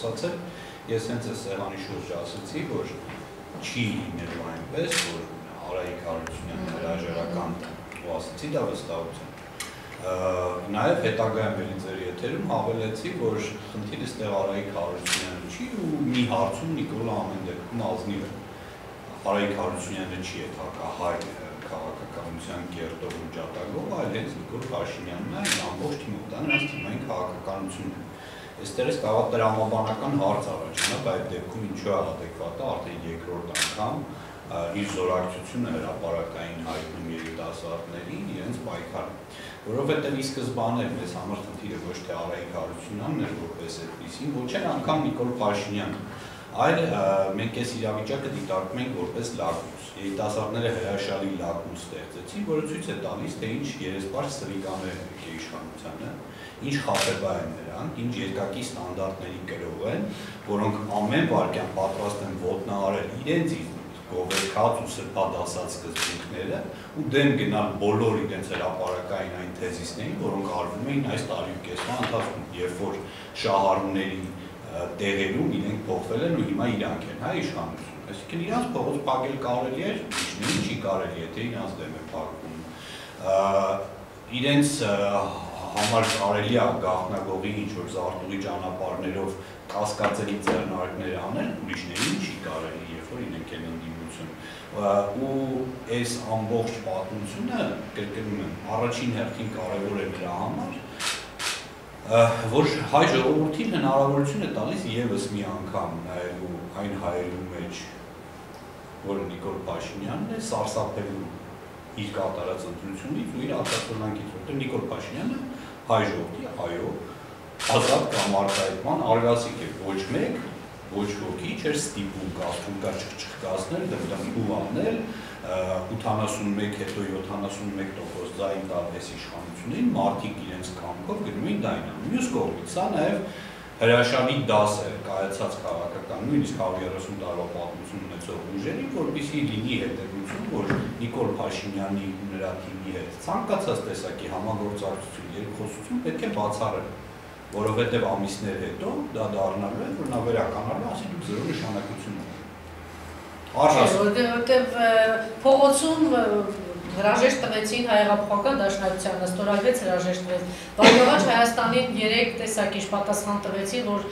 խոսացել, ես հենց այս սեղանի շուրջ ասացի, որ չի լինելու այնպես, որ Արայիկ Հարությունյանը հրաժարական ու ասացի դա վստահություն նաև հետագայում էլի ձեր եթերում հավելեցի, որ խնդիրը ստեղ Արայիկ Հարությունյանը չի ու մի հարցում Նիկոլա ամեն դեպքում ազնիվ է։ Արայիկ Հարությունյանը չի այդ հակահայ քաղաքականության կերտող ու ջատագով, այլ հենց Նիկոլ Փաշինյանն է, ամբողջ թիմով, դա նրանց թիմային քաղաքականությունն է։ Այստեղից կարող տրամաբանական հարց առաջանա, այդ դեպքում ինչու է է արդեն երկրորդ անգամ իր զորակցությունը հրապարակային հայտնում երիտասարդներին իրենց պայքարը որովհետև ի սկզբանե մեզ համար խնդիրը ոչ թե Արայիկ Հարությունյանն էր որպես այդպեսին, ոչ էլ անգամ Նիկոլ Փաշինյանը, այլ մենք այս իրավիճակը դիտարկում ենք որպես լակուս։ Երիտասարդները հրաշալի լակուս ստեղծեցին, որը ցույց է տալիս, թե ինչ երեսպարս սրիկաներ են եկել իշխանությանը, ինչ խախտება են նրանք, ինչ երկակի ստանդարտների գրող են, որոնք ամեն վարքյան պատրաստ են ոտնահարել իրենց գովերքած ու սրբად ասած սկզբունքները ու դեմ գնալ բոլոր իրենց հրապարակային այն թեզիսներին, որոնք արվում էին այս տարի ու կեսման ընթացքում, երբ որ շահառուների տեղերում իրենք փոխվել են ու հիմա իրանք են, հա, իշխանություն։ Այսինքն իրանց փողոց փակել կարելի էր, ինչն չի կարելի, եթե իրանց դեմ է փակվում։ Իրենց համար կարելի է գաղտնագողի ինչ որ զարտուղի ճանապարհներով կասկածելի ձեռնարկներ անել, ուրիշներին չի կարելի, երբ որ իրենք են ընդդիմություն։ Ու այս ամբողջ պատմությունը, կրկնում եմ, առաջին հերթին կարևոր է դրա համար, որ հայ ժողովրդին հնարավորություն է տալիս եւս մի անգամ նայելու այն հայերու մեջ, որը Նիկոլ Փաշինյանն է, սարսափելու իր կատարած ընտրությունից ու իր արտասովնանքից, որտեղ Նիկոլ Փաշինյանը հայ ժողովրդի, այո, ազատ կամ արտահայտման արգասիկ է ոչ մեկ, ոչ ոքի չէր ստիպում կասում կա չխկացնել, դեպքում ու անել 81 հետո 71% ձայն տալես իշխանություններին, մարդիկ իրենց կամքով գնում էին դայնան։ Մյուս կողմից սա նաև հրաշալի դաս է կայացած քաղաքական նույնիսկ 130 տարվա պատմություն ունեցող ուժերի, որբիսի լինի հետևություն, որ Նիկոլ Փաշինյանի ու նրա թիմի հետ ցանկացած տեսակի համագործակցություն, երկխոսություն պետք է բացառել որովհետև ամիսներ հետո դա դառնալու է, որ նա վերականալու, ասի դուք զրո նշանակություն ունեք։ Արժան, որտեղ փողոցում հրաժեշտ տվեցին հայեղափոխական դաշնակցությանը, ստորագրեց հրաժեշտ տվեց։ Բարգավաճ Հայաստանին 3 տեսակի պատասխան տվեցին, որ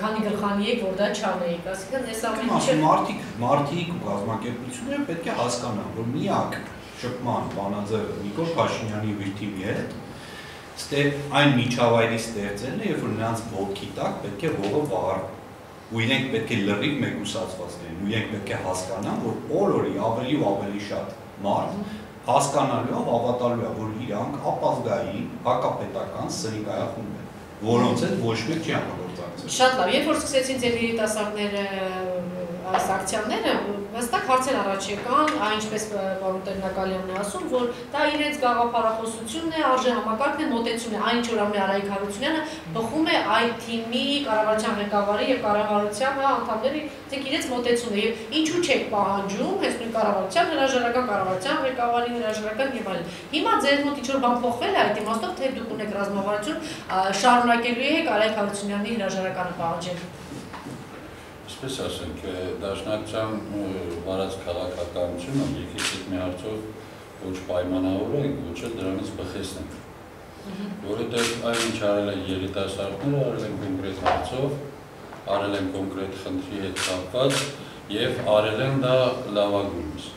քանի գլխանի եք, որ դա չանեիք, ասիկան այս ամեն ինչը մարդիկ, մարդիկ ու գազམ་ակերպությունները պետք է հասկանան, որ միակ շփման բանաձևը Նիկոլ Փաշինյանի ու իր թիմի հետ ստեղ այն միջավայրի ստեղծելն է, երբ որ նրանց ոտքի տակ պետք է հողը վառ ու իրենք պետք է լրիվ մեկուսացված լինեն, ու իրենք պետք է հասկանան, որ օր-օրի ավելի ու ավելի շատ մարդ հասկանալու է, հավատալու է, որ իրանք ապազգային հակապետական սրիկայախումբ են, որոնց հետ ոչ մեկ չի համագործակցել։ Շատ լավ, երբ որ սկսեցին ձեր երիտասարդները այս ակցիաները հստակ հարցեր առաջ եկան, այնպես պարոն Տերնակալյանն է ասում, որ դա իրենց գաղափարախոսությունն է, արժե համակարգն է, մոտեցումն է, այն ինչ որ ամեն Արայիկ Հարությունյանը բխում է այդ թիմի կառավարության ղեկավարի եւ կառավարության անդամների դեք իրենց մոտեցումն է եւ ինչու չեք պահանջում հենց նույն կառավարության հրաժարական կառավարության ղեկավարի հրաժարական եւ այլն։ Հիմա ձեր մոտ ինչ որ բան փոխվել է այդ իմաստով, թե դուք ունեք ռազմավարություն շարունակելու եք Արայիկ Հարությունյանի հրաժարականը պահանջել այսպես ասենք, դաշնակցության վարած քաղաքականությունը եկեցիք մի հարցով ոչ պայմանավոր է, ոչ էլ դրանից բխեցնենք։ Որովհետև այն ինչ արել են երիտասարդները, արել են կոնկրետ հարցով, արել են կոնկրետ խնդրի հետ կապված եւ արել են դա լավագույնս։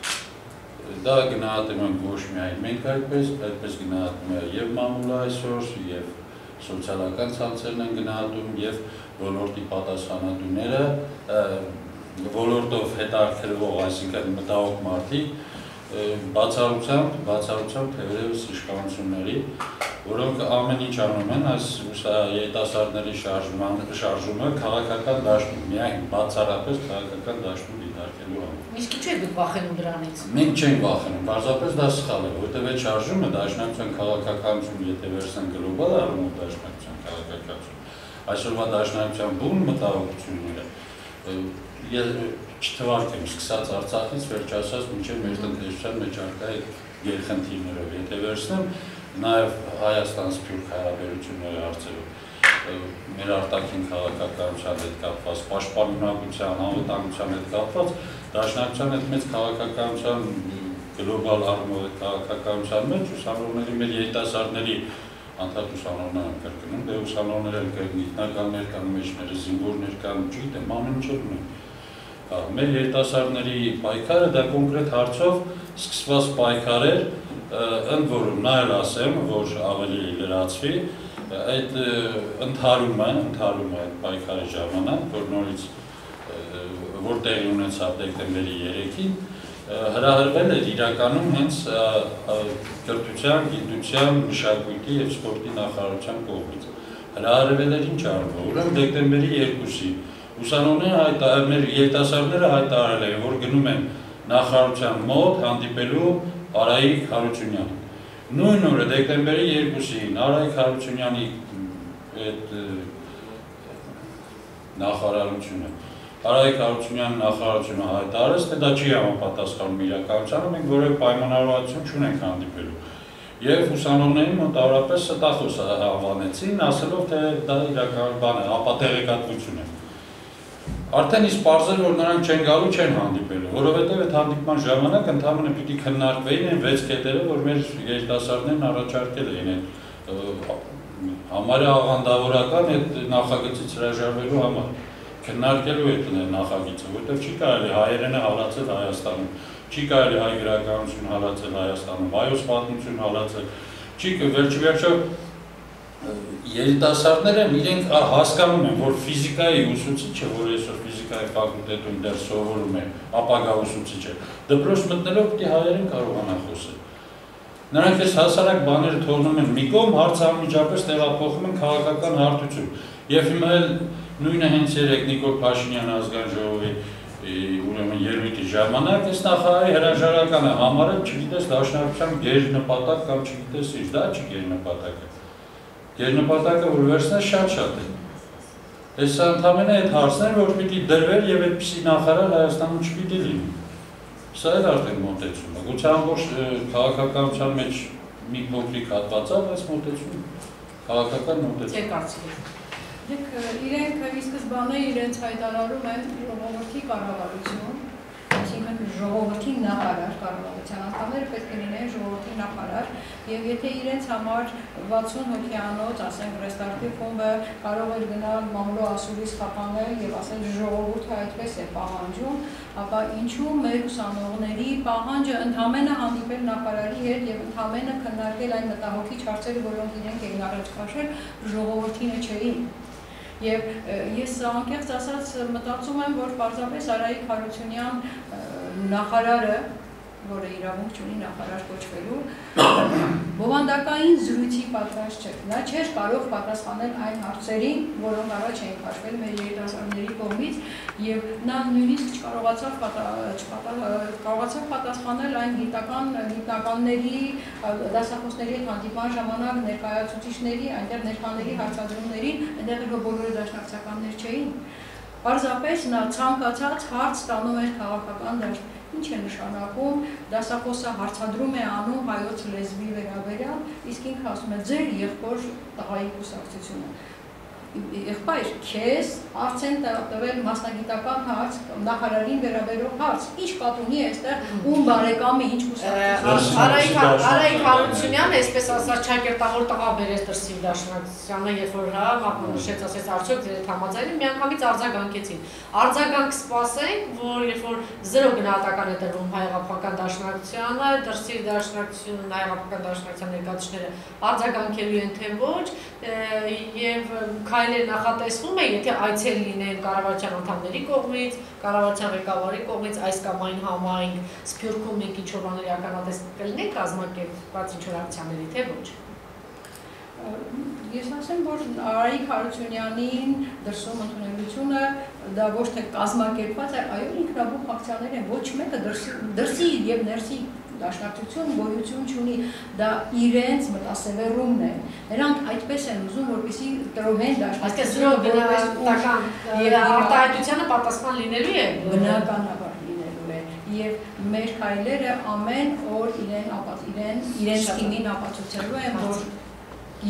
Դա գնահատում են ոչ միայն մենք այդպես, այդպես գնահատում է եւ մամուլը այսօր, եւ սոցիալական ցանցերն են գնահատում եւ ոլորտի պատասխանատուները ոլորտով հետաքրքրվող, այսինքն մտահոգ մարդիկ բացառությամբ, բացառությամբ թերևս իշխանությունների, որոնք ամեն ինչ անում են այս երիտասարդների շարժման շարժումը քաղաքական դաշտում, միայն բացառապես քաղաքական դաշտում դիտարկելու համար։ Իսկ ինչու եք դուք վախենում դրանից։ Մենք չենք վախենում, բարձրապես դա սխալ է, որտեղ այդ շարժումը դաշնակցության քաղաքականություն, եթե վերցնենք գլոբալ առումով դաշնակցության քաղաքականություն, այսօրվա դաշնակցության բուն մտահոգությունները չթվարկեմ սկսած Արցախից վերջ ասած մինչև մեր տնտեսության մեջ արկա այդ գերխնդիրներով եթե վերցնեմ նաև Հայաստան-Սփյուռք հարաբերությունների հարցերով մեր արտաքին քաղաքականության հետ կապված, պաշտպանունակության, անվտանգության հետ կապված, դաշնակցության հետ մեծ քաղաքականության գլոբալ առումով քաղաքականության մեջ ուսանողների մեր երիտասարդների անդադ ուսանողներ կրկնում, դե ուսանողներ են գիտնականներ կան, մեջները զինվորներ կան, չգիտեմ, ամեն ինչ ունեն։ Մեր երիտասարդների պայքարը դա կոնկրետ հարցով սկսված պայքար էր, ընդ որում նա էլ ասեմ, որ ավելի լրացվի, այդ ընդհարումը, ընդհարումը այդ պայքարի ժամանակ, որ նորից որ տեղի ունեցավ դեկտեմբերի 3-ին, հրահրվել էր իրականում հենց կրթության, գիտության, մշակույթի եւ սպորտի նախարարության կողմից։ Հրահրվել էր ինչ արվում։ Ուրեմն դեկտեմբերի 2-ի ուսանողները հայտ մեր երիտասարդները հայտարարել են, որ գնում են նախարարության մոտ հանդիպելու Արայիկ Հարությունյանին Նույն օրը դեկտեմբերի 2-ին Արայք Հարությունյանի այդ նախարարությունը Արայք Հարությունյանի նախարարությունը հայտարարեց, թե դա չի համապատասխանում իրականությանը, մենք որևէ պայմանավորվածություն չունենք հանդիպելու։ Եվ ուսանողներին մոտավորապես ստախոս հավանեցին, ասելով, թե դա իրական բան է, ապատեղեկատվություն է։ Արդեն իսկ parzել որ նրանք չեն գալու, չեն հանդիպելու, որովհետև այդ հանդիպման ժամանակ ընդհանրապես պիտի քննարկվեին այն 6 կետերը, որ մեր երիտասարդներն առաջարկել էին այդ համարյա աղանդավորական այդ նախագծից հրաժարվելու համար քննարկելու այդ նախագիծը, որովհետև չի կարելի հայերենը հալածել Հայաստանում, չի կարելի հայ գրականություն հալածել Հայաստանում, հայոց պատմություն հալածել, չի վերջիվերջո երիտասարդները իրենք հասկանում են, որ ֆիզիկայի ուսուցիչը, որ այսօր ֆիզիկայի ֆակուլտետում դեռ սովորում է, ապագա ուսուցիչը, դպրոց մտնելով պիտի հայերեն կարողանա խոսել։ Նրանք այս հասարակ բաները թողնում են մի կողմ, հարցը անմիջապես տեղափոխում են քաղաքական հարթություն։ Եվ հիմա էլ նույնը հենց երեք Նիկոլ Փաշինյանը ազգային ժողովի ուրեմն ելույթի ժամանակ այս նախարարի հրաժարականը համարել, չգիտես դաշնակցության գերնպատակ կամ չգիտես ինչ, դա չի գերնպատակը։ Գերնպատակը որ վերցնես շատ-շատ է։ Այս ընդհանրապես այդ հարցներ, որ պիտի դրվեր եւ այդպիսի նախարար Հայաստանում չպիտի լինի։ Սա էլ արդեն մոտեցում է։ Գուցե ամբողջ քաղաքականության մեջ մի փոքրիկ հատված է, բայց մոտեցում քաղաքական մոտեցում։ Չէ կարծիք։ Դեք իրենք ի սկզբանե իրենց հայտարարում են ժողովրդի կառավարություն այսինքն ժողովրդի նախարար, կառավարության անդամները պետք է լինեն ժողովրդի նախարար, եւ եթե իրենց համար 60 հոգյանոց, ասենք ռեստարտի խումբը կարող էր գնալ մամլո ասուրի սխապանել եւ ասել ժողովուրդը այդպես է պահանջում, ապա ինչու մեր ուսանողների պահանջը ընդհանրապես հանդիպել նախարարի հետ եւ ընդհանրապես քննարկել այն մտահոգիչ հարցերը, որոնք իրենք էին առաջ քաշել, ժողովրդինը չէին Եվ ես անկեղծ ասած մտածում եմ, որ պարզապես Արայիկ Հարությունյան նախարարը որը իրավունք ունի նախարար կոչվելու, բովանդակային զրույցի պատրաստ չէ։ Նա չէր կարող պատասխանել այն հարցերին, որոնք առաջ էին քաշվել մեր երիտասարդների կողմից, եւ նա նույնիսկ չկարողացավ կարողացավ պատասխանել այն գիտական գիտնականների, դասախոսների հետ հանդիպման ժամանակ ներկայացուցիչների, այնտեղ ներկաների հարցադրումներին, այնտեղ բոլորը դաշնակցականներ չէին։ Պարզապես նա ցանկացած հարց ստանում էր քաղաքական դաշտ Ինչ է նշանակում, դասախոսը հարցադրում է անում հայոց լեզվի վերաբերյալ, իսկ ինքը ասում է ձեր եղբոր տղայի կուսակցությունը եղբայր, քեզ հարց են տվել մասնագիտական հարց, նախարարին վերաբերող հարց։ Ինչ կապ ունի այստեղ ում բարեկամը ինչ կուսակցություն։ Արայիկ Արայիկ Հարությունյանը, այսպես ասած, ճակերտավոր տղա բերեց դրսի դաշնակցությանը, երբ որ հա մատնուշեց, ասեց արդյոք ձեր համաձայնին, միանգամից արձագանքեցին։ Արձագանք սպասենք, որ երբ որ 0 գնահատական է տրվում հայեղափոխական դաշնակցությանը, դրսի դաշնակցությունը, հայեղափոխական դաշնակցության ներկայացուցիչները արձագանքելու են թե ոչ, եւ քայլեր նախատեսվում է, եթե այցել լինեն կառավարության անդամների կողմից, կառավարության ղեկավարի կողմից այս կամ այն համայն Սփյուռքում մենք ինչ որ բաներ ականատես կլինենք կազմակերպված ինչ որ ակցիաների, թե ոչ։ Ես ասեմ, որ Արայիկ Հարությունյանին դրսում ընդունելությունը դա ոչ թե կազմակերպված է, այո ինքնաբուխ ակցիաներ են, ոչ մեկը դրսի եւ ներսի դաշնակցություն գոյություն չունի, դա իրենց մտասևեռումն է։ Նրանք այդպես են ուզում, որպեսզի տրոհեն դաշնակցությունը բնական եւ արտահայտությանը պատասխան լինելու է բնականաբար լինելու է եւ մեր քայլերը ամեն օր իրեն ապաց իրեն իրենց թիմին ապացուցելու են, որ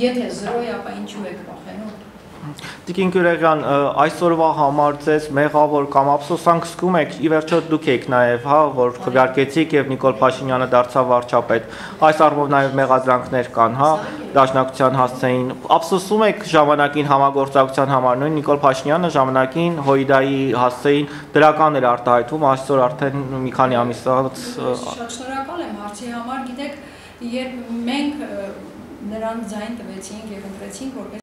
եթե 0 է, ապա ինչու եք վախենում։ Տիկին Գյուրեղյան, այսօրվա համար ձեզ մեղավոր կամ ափսոսանք զգում եք, ի վերջո դուք եք նաև, հա, որ քվեարկեցիք եւ Նիկոլ Փաշինյանը դարձավ վարչապետ։ Այս առումով նաև մեղադրանքներ կան, հա, դաշնակցության հասցեին։ Ափսոսում եք ժամանակին համագործակցության համար, նույն Նիկոլ Փաշինյանը ժամանակին Հոյդայի հասցեին դրական էր արտահայտվում, այսօր արդեն մի քանի ամիս անց Շատ շնորհակալ եմ հարցի համար, գիտեք, երբ մենք նրան ձայն տվեցինք եւ ընտրեցինք որպես